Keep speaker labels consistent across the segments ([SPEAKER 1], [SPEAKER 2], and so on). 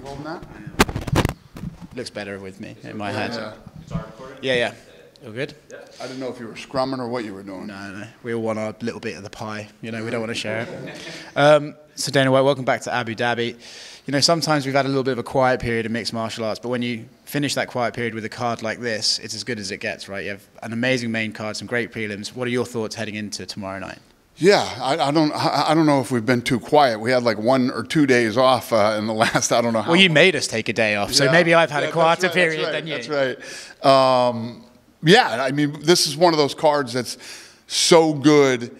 [SPEAKER 1] You holding that?
[SPEAKER 2] Looks better with me in my hand.
[SPEAKER 1] Yeah.
[SPEAKER 2] Yeah, yeah. All good?
[SPEAKER 1] I didn't know if you were scrumming or what you were doing.
[SPEAKER 2] No, no. We all want our little bit of the pie. You know, we don't want to share it. Um, so, Dana White, welcome back to Abu Dhabi. You know, sometimes we've had a little bit of a quiet period in mixed martial arts, but when you finish that quiet period with a card like this, it's as good as it gets, right? You have an amazing main card, some great prelims. What are your thoughts heading into tomorrow night?
[SPEAKER 1] Yeah, I, I don't. I, I don't know if we've been too quiet. We had like one or two days off uh, in the last. I don't know how.
[SPEAKER 2] Well, you made us take a day off, so
[SPEAKER 1] Yeah.
[SPEAKER 2] maybe I've had
[SPEAKER 1] Yeah,
[SPEAKER 2] a quieter
[SPEAKER 1] right,
[SPEAKER 2] period
[SPEAKER 1] right,
[SPEAKER 2] than you.
[SPEAKER 1] That's right. Um, yeah, I mean, this is one of those cards that's so good,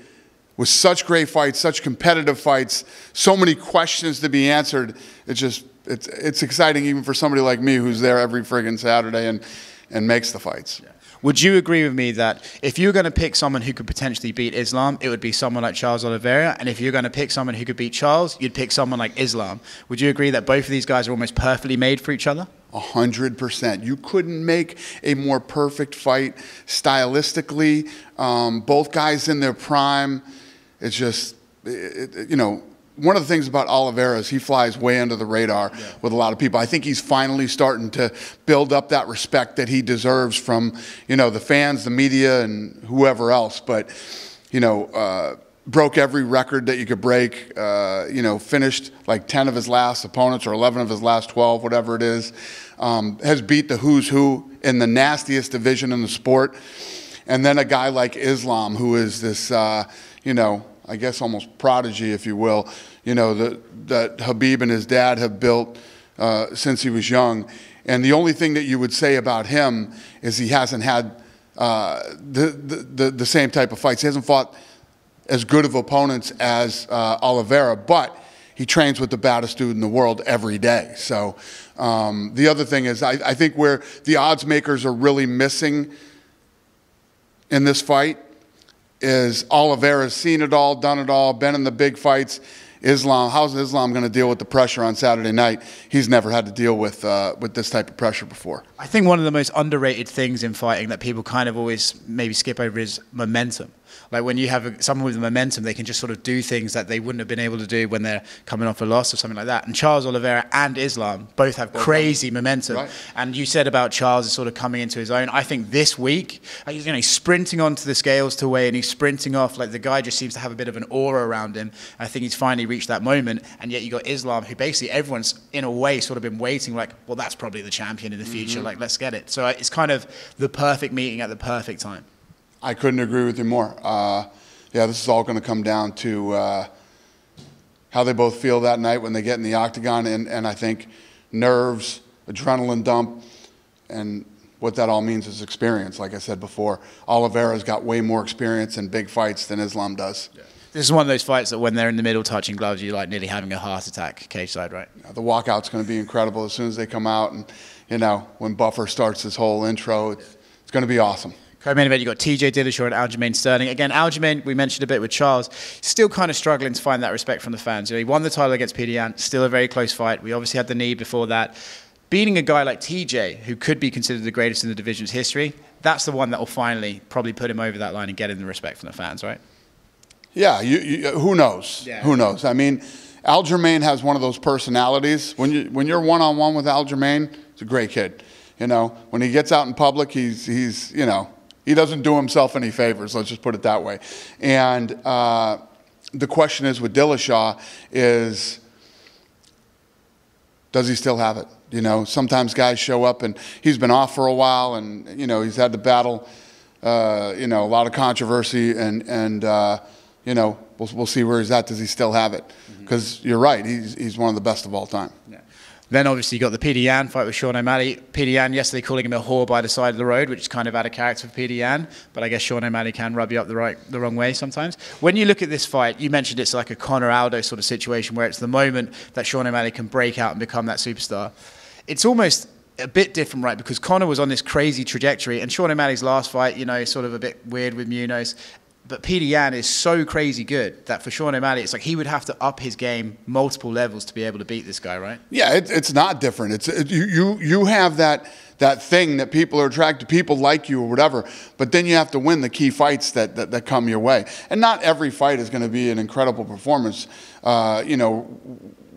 [SPEAKER 1] with such great fights, such competitive fights, so many questions to be answered. It's just it's it's exciting even for somebody like me who's there every friggin' Saturday and and makes the fights.
[SPEAKER 2] Would you agree with me that if you're going to pick someone who could potentially beat Islam, it would be someone like Charles Oliveira? And if you're going to pick someone who could beat Charles, you'd pick someone like Islam. Would you agree that both of these guys are almost perfectly made for each other?
[SPEAKER 1] A hundred percent. You couldn't make a more perfect fight stylistically. Um, both guys in their prime. It's just, it, it- you know, one of the things about Oliveira is he flies way under the radar with a lot of people. I think he's finally starting to build up that respect that he deserves from, you know, the fans, the media, and whoever else. But, you know, uh, broke every record that you could break. Uh, you know, finished like 10 of his last opponents or 11 of his last 12, whatever it is. Um, has beat the who's who in the nastiest division in the sport. And then a guy like Islam, who is this, uh, you know, I guess almost prodigy, if you will, you know, that, that Khabib and his dad have built uh, since he was young. And the only thing that you would say about him is he hasn't had uh, the, the, the, the same type of fights. He hasn't fought as good of opponents as uh, Oliveira, but he trains with the baddest dude in the world every day. So um, the other thing is, I, I think where the odds makers are really missing in this fight is Oliveira's seen it all, done it all, been in the big fights. Islam, how's Islam going to deal with the pressure on Saturday night? He's never had to deal with uh, with this type of pressure before.
[SPEAKER 2] I think one of the most underrated things in fighting that people kind of always maybe skip over is momentum. Like when you have a, someone with momentum, they can just sort of do things that they wouldn't have been able to do when they're coming off a loss or something like that. And Charles Oliveira and Islam both have crazy momentum.
[SPEAKER 1] Right.
[SPEAKER 2] And you said about Charles is sort of coming into his own. I think this week, he's, you know, he's sprinting onto the scales to weigh and he's sprinting off. Like the guy just seems to have a bit of an aura around him. I think he's finally reached that moment. And yet you got Islam, who basically everyone's in a way sort of been waiting, like, well, that's probably the champion in the future. Like, let's get it. So uh, it's kind of the perfect meeting at the perfect time.
[SPEAKER 1] I couldn't agree with you more. Uh, yeah, this is all going to come down to uh, how they both feel that night when they get in the octagon, and, and I think nerves, adrenaline dump, and what that all means is experience. Like I said before, Oliveira's got way more experience in big fights than Islam does.
[SPEAKER 2] This is one of those fights that when they're in the middle touching gloves, you're like nearly having a heart attack cage side, right?
[SPEAKER 1] The walkout's going to be incredible as soon as they come out, and you know when Buffer starts his whole intro, it's, it's going to be awesome.
[SPEAKER 2] Co-main event, you got TJ Dillashaw and Aljamain Sterling. Again, Aljamain, we mentioned a bit with Charles, still kind of struggling to find that respect from the fans. You know, he won the title against Peter still a very close fight. We obviously had the knee before that. Beating a guy like TJ, who could be considered the greatest in the division's history, that's the one that will finally probably put him over that line and get him the respect from the fans, right?
[SPEAKER 1] Yeah, you, you, uh, who knows?
[SPEAKER 2] Yeah.
[SPEAKER 1] Who knows? I mean, Aljamain has one of those personalities. When you when you're one on one with Aljamain, he's a great kid. You know, when he gets out in public, he's he's you know he doesn't do himself any favors. Let's just put it that way. And uh, the question is with Dillashaw is does he still have it? You know, sometimes guys show up and he's been off for a while, and you know he's had to battle, uh, you know, a lot of controversy, and and uh, you know we'll we'll see where he's at. Does he still have it? Because you're right, he's he's one of the best of all time.
[SPEAKER 2] Then obviously you got the Peter Yan fight with Sean O'Malley. Peter Yan yesterday calling him a whore by the side of the road, which is kind of out of character for Peter Yan. But I guess Sean O'Malley can rub you up the right, the wrong way sometimes. When you look at this fight, you mentioned it's like a Conor Aldo sort of situation where it's the moment that Sean O'Malley can break out and become that superstar. It's almost a bit different, right? Because Conor was on this crazy trajectory, and Sean O'Malley's last fight, you know, sort of a bit weird with Munhoz. But Peter Yan is so crazy good that for Sean O'Malley, it's like he would have to up his game multiple levels to be able to beat this guy, right?
[SPEAKER 1] Yeah, it, it's not different. It's it, you, you you have that that thing that people are attracted. To, people like you or whatever. But then you have to win the key fights that that, that come your way. And not every fight is going to be an incredible performance. Uh, you know,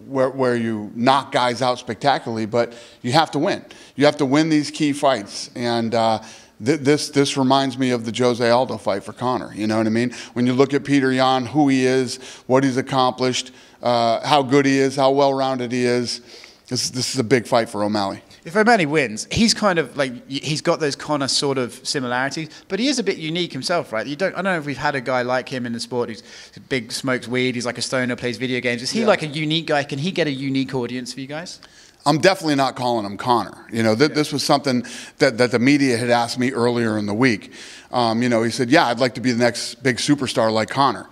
[SPEAKER 1] where, where you knock guys out spectacularly, but you have to win. You have to win these key fights. And uh, this, this reminds me of the Jose Aldo fight for Conor. You know what I mean? When you look at Peter Yan, who he is, what he's accomplished, uh, how good he is, how well rounded he is, this, this is a big fight for O'Malley.
[SPEAKER 2] If O'Malley wins, he's kind of like he's got those Conor sort of similarities, but he is a bit unique himself, right? You don't. I don't know if we've had a guy like him in the sport who's big, smokes weed, he's like a stoner, plays video games. Is he
[SPEAKER 1] Yeah.
[SPEAKER 2] like a unique guy? Can he get a unique audience for you guys?
[SPEAKER 1] I'm definitely not calling him Conor. You know, th- this was something that, that the media had asked me earlier in the week. Um, you know, he said, "Yeah, I'd like to be the next big superstar like Conor."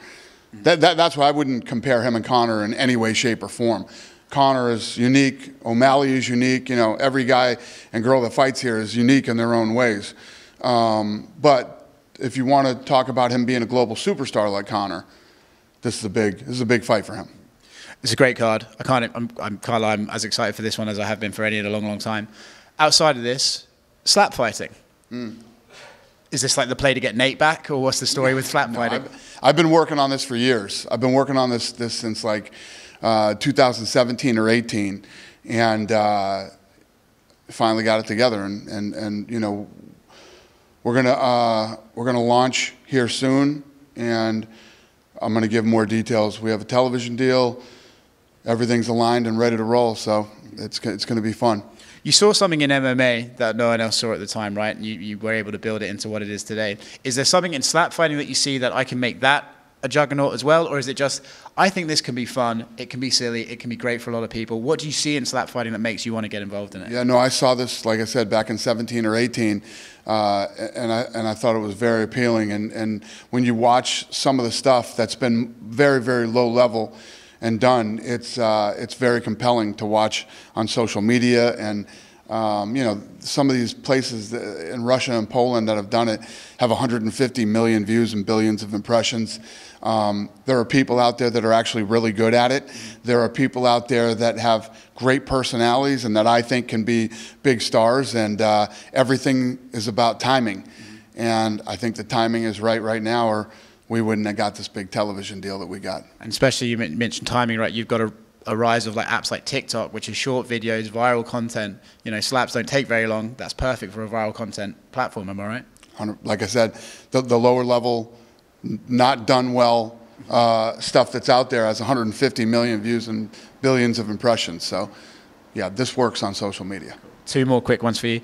[SPEAKER 1] That, that, that's why I wouldn't compare him and Conor in any way, shape, or form. Conor is unique. O'Malley is unique. You know, every guy and girl that fights here is unique in their own ways. Um, but if you want to talk about him being a global superstar like Conor, this is a big this is a big fight for him.
[SPEAKER 2] It's a great card. I can't. I'm, I'm Carl. I'm as excited for this one as I have been for any in a long, long time. Outside of this, slap fighting. Is this like the play to get Nate back, or what's the story with slap fighting?
[SPEAKER 1] I've, I've been working on this for years. I've been working on this this since like uh, 2017 or 18, and uh, finally got it together. And, and, and you know, we're gonna uh, we're gonna launch here soon, and I'm gonna give more details. We have a television deal. Everything's aligned and ready to roll, so it's it's gonna be fun.
[SPEAKER 2] You saw something in MMA that no one else saw at the time, right? And you, you were able to build it into what it is today. Is there something in slap fighting that you see that I can make that a juggernaut as well? Or is it just, I think this can be fun, it can be silly, it can be great for a lot of people? What do you see in slap fighting that makes you want to get involved in it?
[SPEAKER 1] Yeah, no, I saw this, like I said, back in 17 or 18, uh, and, I, and I thought it was very appealing. And, and when you watch some of the stuff that's been very, very low level and done, it's, uh, it's very compelling to watch on social media. And, um, you know, some of these places in Russia and Poland that have done it have 150 million views and billions of impressions. Um, there are people out there that are actually really good at it. There are people out there that have great personalities and that I think can be big stars. And uh, everything is about timing. And I think the timing is right right now, or we wouldn't have got this big television deal that we got.
[SPEAKER 2] And especially you mentioned timing, right? You've got a, a rise of like apps like TikTok, which is short videos, viral content. You know, slaps don't take very long. That's perfect for a viral content platform. Am I right?
[SPEAKER 1] Like I said, the, the lower level, not done well uh, stuff that's out there has 150 million views and billions of impressions. So, yeah, this works on social media.
[SPEAKER 2] Two more quick ones for you.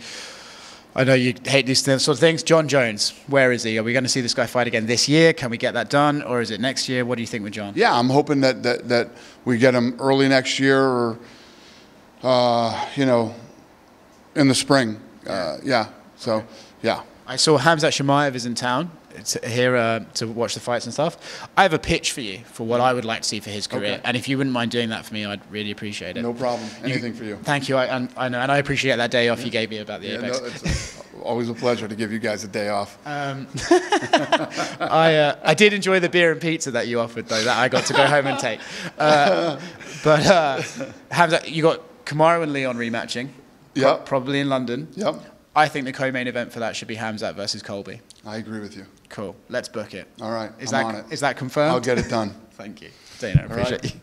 [SPEAKER 2] I know you hate these th- sort of things. Jon Jones, where is he? Are we going to see this guy fight again this year? Can we get that done, or is it next year? What do you think with Jon?
[SPEAKER 1] Yeah, I'm hoping that, that, that we get him early next year or, uh, you know, in the spring. Uh, yeah, so, yeah.
[SPEAKER 2] I saw Khamzat Chimaev is in town to, here uh, to watch the fights and stuff. I have a pitch for you for what I would like to see for his career,
[SPEAKER 1] Okay.
[SPEAKER 2] and if you wouldn't mind doing that for me, I'd really appreciate it.
[SPEAKER 1] No problem. Anything for you.
[SPEAKER 2] Thank you. I, and, I know, and I appreciate that day off you gave me about the
[SPEAKER 1] Yeah, no,
[SPEAKER 2] Apex.
[SPEAKER 1] it's always a pleasure to give you guys a day off.
[SPEAKER 2] I uh, I did enjoy the beer and pizza that you offered though. That I got to go home and take. Uh, but uh, Hamza, you got Kamaru and Leon rematching.
[SPEAKER 1] Yep.
[SPEAKER 2] probably in London.
[SPEAKER 1] Yep,
[SPEAKER 2] I think the co-main event for that should be Khamzat versus Colby.
[SPEAKER 1] I agree with you.
[SPEAKER 2] Cool. Let's book it.
[SPEAKER 1] All right,
[SPEAKER 2] Is
[SPEAKER 1] I'm
[SPEAKER 2] that is that confirmed?
[SPEAKER 1] I'll get it done.
[SPEAKER 2] Thank you, Dana.
[SPEAKER 1] All right.
[SPEAKER 2] Appreciate you.